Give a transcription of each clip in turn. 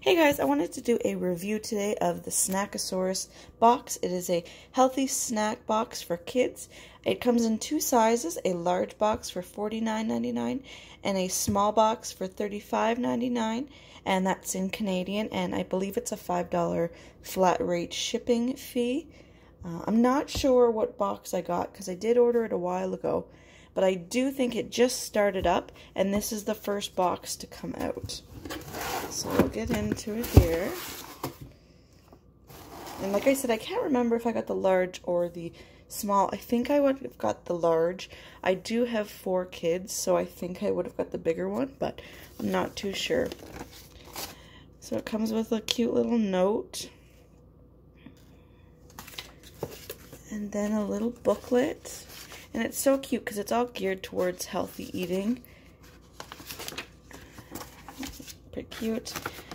Hey guys, I wanted to do a review today of the Snackosaurus box. It is a healthy snack box for kids. It comes in two sizes, a large box for $49.99 and a small box for $35.99 and that's in Canadian and I believe it's a $5 flat rate shipping fee. Uh, I'm not sure what box I got because I did order it a while ago but I do think it just started up and this is the first box to come out. So we'll get into it here. And like I said, I can't remember if I got the large or the small. I think I would have got the large. I do have four kids, so I think I would have got the bigger one, but I'm not too sure. So it comes with a cute little note. And then a little booklet. And it's so cute because it's all geared towards healthy eating pretty cute.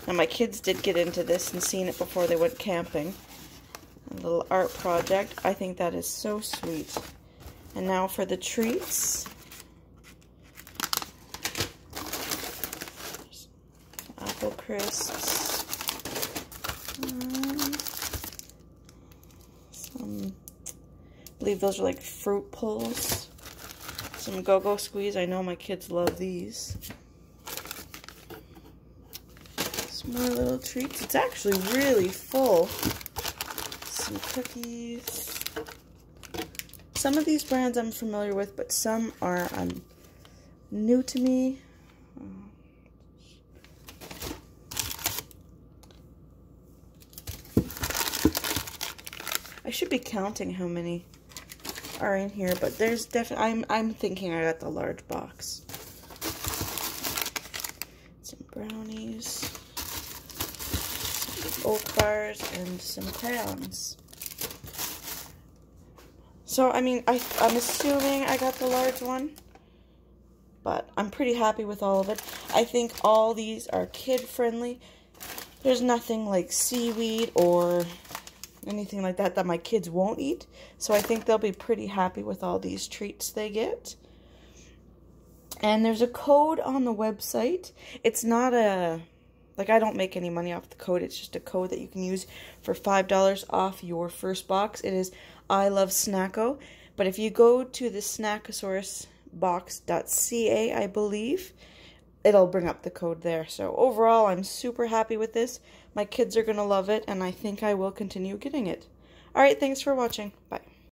Now my kids did get into this and seen it before they went camping. A little art project. I think that is so sweet. And now for the treats. Apple crisps. Um, some, believe those are like fruit pulls. Some GoGo squeeZ. I know my kids love these. Some more little treats. It's actually really full. Some cookies. Some of these brands I'm familiar with, but some are um, new to me. I should be counting how many are in here, but there's definitely, I'm, I'm thinking I got the large box. Some brownies old bars, and some crayons. So, I mean, I, I'm assuming I got the large one. But I'm pretty happy with all of it. I think all these are kid-friendly. There's nothing like seaweed or anything like that that my kids won't eat. So I think they'll be pretty happy with all these treats they get. And there's a code on the website. It's not a like, I don't make any money off the code. It's just a code that you can use for $5 off your first box. It is I Love Snacko. But if you go to the snackosaurusbox.ca, I believe, it'll bring up the code there. So overall, I'm super happy with this. My kids are going to love it, and I think I will continue getting it. All right, thanks for watching. Bye.